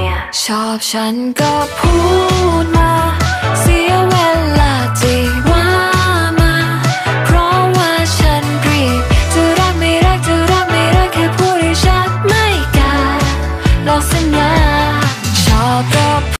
เนี่ย ชอบฉันก็พูดมา เสียเวลาจีว่ามา เพราะว่าฉันรีบจะรักไม่รักจะรักไม่รักแค่พูดให้ชัดไม่กล้าลอกสัญญาชอบก็